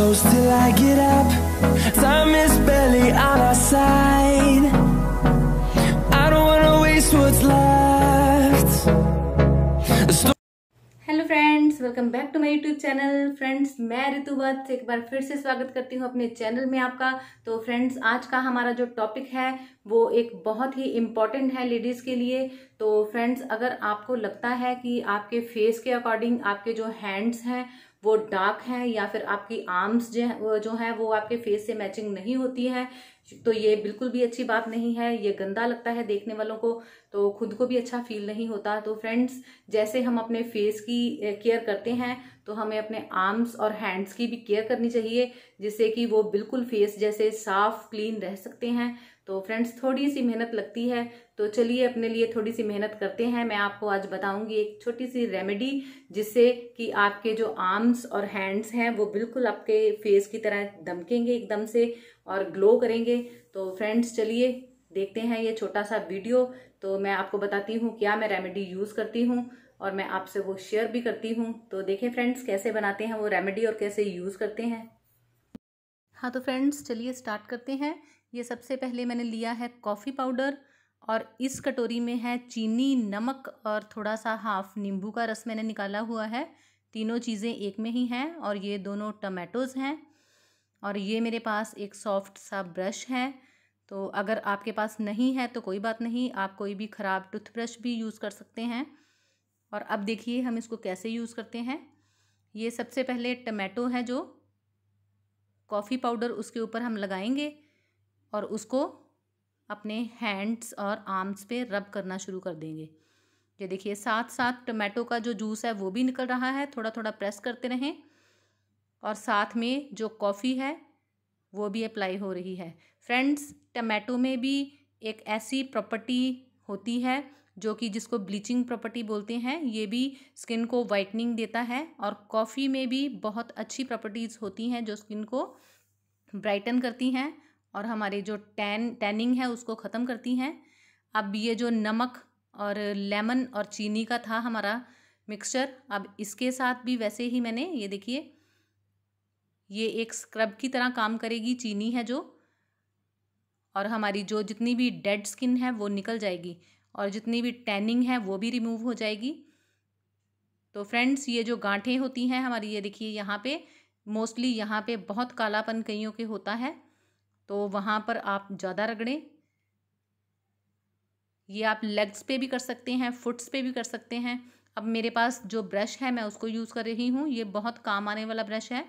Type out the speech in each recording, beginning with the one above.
close till I get up. Time is barely on our side. I don't wanna waste what's left. Hello friends welcome back to my YouTube channel friends मैं ऋतु वत्स एक बार फिर से स्वागत करती हूँ अपने channel में आपका तो फ्रेंड्स आज का हमारा जो टॉपिक है, वो एक बहुत ही इंपॉर्टेंट है लेडीज़ के लिए तो फ्रेंड्स अगर आपको लगता है कि आपके फेस के अकॉर्डिंग आपके जो हैंड्स हैं वो डार्क हैं या फिर आपकी आर्म्स जो है, वो आपके फेस से मैचिंग नहीं होती है तो ये बिल्कुल भी अच्छी बात नहीं है, ये गंदा लगता है देखने वालों को तो खुद को भी अच्छा फील नहीं होता। तो फ्रेंड्स जैसे हम अपने फेस की केयर करते हैं तो हमें अपने आर्म्स और हैंड्स की भी केयर करनी चाहिए, जिससे कि वो बिल्कुल फेस जैसे साफ़ क्लीन रह सकते हैं। तो फ्रेंड्स थोड़ी सी मेहनत लगती है तो चलिए अपने लिए थोड़ी सी मेहनत करते हैं। मैं आपको आज बताऊँगी एक छोटी सी रेमेडी जिससे कि आपके जो आर्म्स और हैंड्स हैं, वो बिल्कुल आपके फेस की तरह दमकेंगे एकदम से और ग्लो करेंगे। तो फ्रेंड्स चलिए देखते हैं ये छोटा सा वीडियो तो मैं आपको बताती हूँ क्या मैं रेमेडी यूज़ करती हूँ और मैं आपसे वो शेयर भी करती हूँ। तो देखें फ्रेंड्स कैसे बनाते हैं वो रेमेडी और कैसे यूज़ करते हैं। हाँ तो फ्रेंड्स चलिए स्टार्ट करते हैं। ये सबसे पहले मैंने लिया है कॉफ़ी पाउडर और इस कटोरी में है चीनी, नमक और थोड़ा सा हाफ़ नींबू का रस मैंने निकाला हुआ है। तीनों चीज़ें एक में ही हैं और ये दोनों टमाटोज़ हैं। और ये मेरे पास एक सॉफ्ट सा ब्रश है। तो अगर आपके पास नहीं है तो कोई बात नहीं, आप कोई भी ख़राब टूथब्रश भी यूज़ कर सकते हैं। और अब देखिए हम इसको कैसे यूज़ करते हैं। ये सबसे पहले टमाटो है जो कॉफ़ी पाउडर उसके ऊपर हम लगाएँगे और उसको अपने हैंड्स और आर्म्स पे रब करना शुरू कर देंगे। ये देखिए साथ साथ टमाटो का जो जूस है वो भी निकल रहा है थोड़ा थोड़ा प्रेस करते रहें। और साथ में जो कॉफ़ी है, वो भी अप्लाई हो रही है। फ्रेंड्स टमाटो में भी एक ऐसी प्रॉपर्टी होती है, जो कि जिसको ब्लीचिंग प्रॉपर्टी बोलते हैं, ये भी स्किन को वाइटनिंग देता है और कॉफ़ी में भी बहुत अच्छी प्रॉपर्टीज़ होती हैं, जो स्किन को ब्राइटन करती हैं और हमारे जो टैन टैनिंग है, उसको ख़त्म करती हैं। अब ये जो नमक और लेमन और चीनी का था हमारा मिक्सचर अब इसके साथ भी वैसे ही मैंने, ये देखिए ये एक स्क्रब की तरह काम करेगी, चीनी है जो। और हमारी जो जितनी भी डेड स्किन है, वो निकल जाएगी। और जितनी भी टैनिंग है, वो भी रिमूव हो जाएगी। तो फ्रेंड्स ये जो गांठें होती हैं हमारी, ये देखिए यहाँ पे। मोस्टली यहाँ पे बहुत कालापन कईयों के होता है। तो वहाँ पर आप ज़्यादा रगड़ें। ये आप लेग्स पे भी कर सकते हैं फुट्स पे भी कर सकते हैं। अब मेरे पास जो ब्रश है, मैं उसको यूज़ कर रही हूँ। ये बहुत काम आने वाला ब्रश है।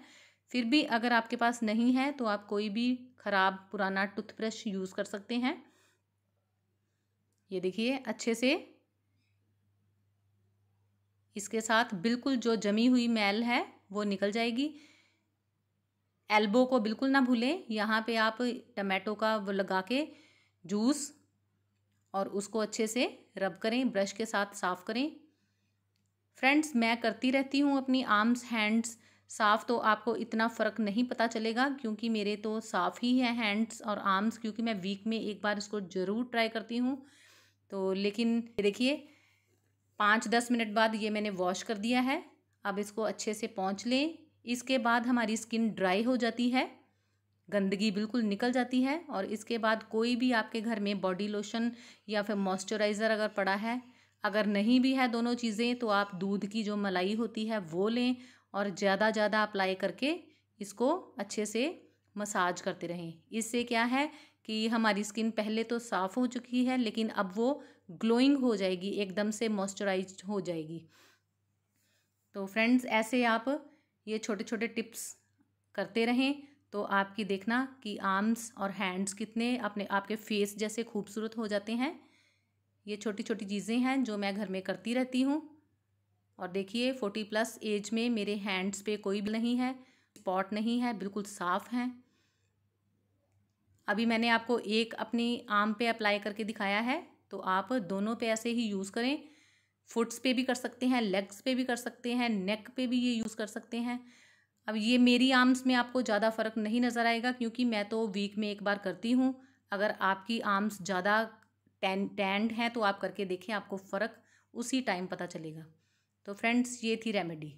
फिर भी अगर आपके पास नहीं है तो आप कोई भी ख़राब पुराना टूथब्रश यूज़ कर सकते हैं। ये देखिए, अच्छे से। इसके साथ बिल्कुल जो जमी हुई मैल है, वो निकल जाएगी। एल्बो को बिल्कुल ना भूलें, यहाँ पे आप टमाटो का वो लगा के जूस और उसको अच्छे से रब करें, ब्रश के साथ साफ़ करें। फ्रेंड्स, मैं करती रहती हूँ अपनी आर्म्स, हैंड्स साफ़ तो आपको इतना फ़र्क नहीं पता चलेगा, क्योंकि मेरे तो साफ़ ही है हैंड्स और आर्म्स क्योंकि मैं वीक में एक बार इसको ज़रूर ट्राई करती हूँ। तो लेकिन देखिए, पाँच दस मिनट बाद ये मैंने वॉश कर दिया है। अब इसको अच्छे से पहुँच लें। इसके बाद हमारी स्किन ड्राई हो जाती है, गंदगी बिल्कुल निकल जाती है और इसके बाद कोई भी आपके घर में बॉडी लोशन या फिर मॉइस्चराइज़र अगर पड़ा है, अगर नहीं भी है दोनों चीज़ें तो आप दूध की जो मलाई होती है वो लें और ज़्यादा ज़्यादा अप्लाई करके इसको अच्छे से मसाज करते रहें। इससे क्या है कि हमारी स्किन पहले तो साफ़ हो चुकी है, लेकिन अब वो ग्लोइंग हो जाएगी, एकदम से मॉइस्चराइज हो जाएगी। तो फ्रेंड्स, ऐसे आप ये छोटे छोटे टिप्स करते रहें तो आपकी देखना कि आर्म्स और हैंड्स कितने अपने आपके फेस जैसे खूबसूरत हो जाते हैं। ये छोटी छोटी चीज़ें हैं जो मैं घर में करती रहती हूँ। और देखिए फोर्टी प्लस एज में मेरे हैंड्स पे कोई भी नहीं है स्पॉट नहीं है, बिल्कुल साफ़ हैं। अभी मैंने आपको एक अपनी आर्म पे अप्लाई करके दिखाया है तो आप दोनों पे ऐसे ही यूज़ करें। फुट्स पे भी कर सकते हैं लेग्स पे भी कर सकते हैं नेक पे भी ये यूज़ कर सकते हैं। अब ये मेरी आर्म्स में आपको ज़्यादा फ़र्क नहीं नज़र आएगा, क्योंकि मैं तो वीक में एक बार करती हूँ। अगर आपकी आर्म्स ज़्यादा टैंड हैं तो आप करके देखें, आपको फ़र्क उसी टाइम पता चलेगा। तो फ्रेंड्स, ये थी रेमेडी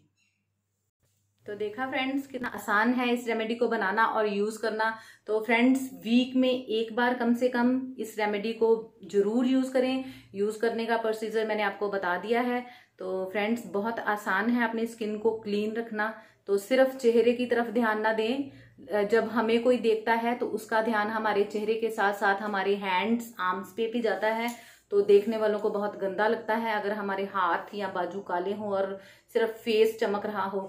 तो देखा फ्रेंड्स, कितना आसान है इस रेमेडी को बनाना और यूज़ करना। तो फ्रेंड्स वीक में एक बार कम से कम इस रेमेडी को ज़रूर यूज़ करें। यूज़ करने का प्रोसीजर मैंने आपको बता दिया है। तो फ्रेंड्स, बहुत आसान है अपनी स्किन को क्लीन रखना। तो सिर्फ़ चेहरे की तरफ़ ध्यान ना दें। जब हमें कोई देखता है तो उसका ध्यान हमारे चेहरे के साथ साथ हमारे हैंड्स आर्म्स पे भी जाता है। तो देखने वालों को बहुत गंदा लगता है अगर हमारे हाथ या बाजू काले हों और सिर्फ़ फेस चमक रहा हो।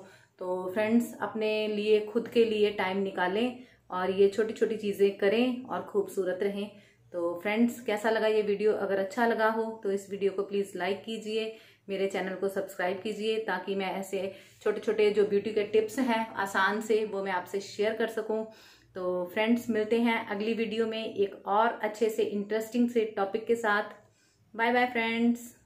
तो फ्रेंड्स अपने लिए, खुद के लिए टाइम निकालें और ये छोटी छोटी चीज़ें करें और खूबसूरत रहें। तो फ्रेंड्स कैसा लगा ये वीडियो अगर अच्छा लगा हो तो इस वीडियो को प्लीज़ लाइक कीजिए, मेरे चैनल को सब्सक्राइब कीजिए, ताकि मैं ऐसे छोटे छोटे जो ब्यूटी के टिप्स हैं, आसान से वो मैं आपसे शेयर कर सकूँ। तो फ्रेंड्स मिलते हैं अगली वीडियो में एक और अच्छे से इंटरेस्टिंग से टॉपिक के साथ। Bye bye friends.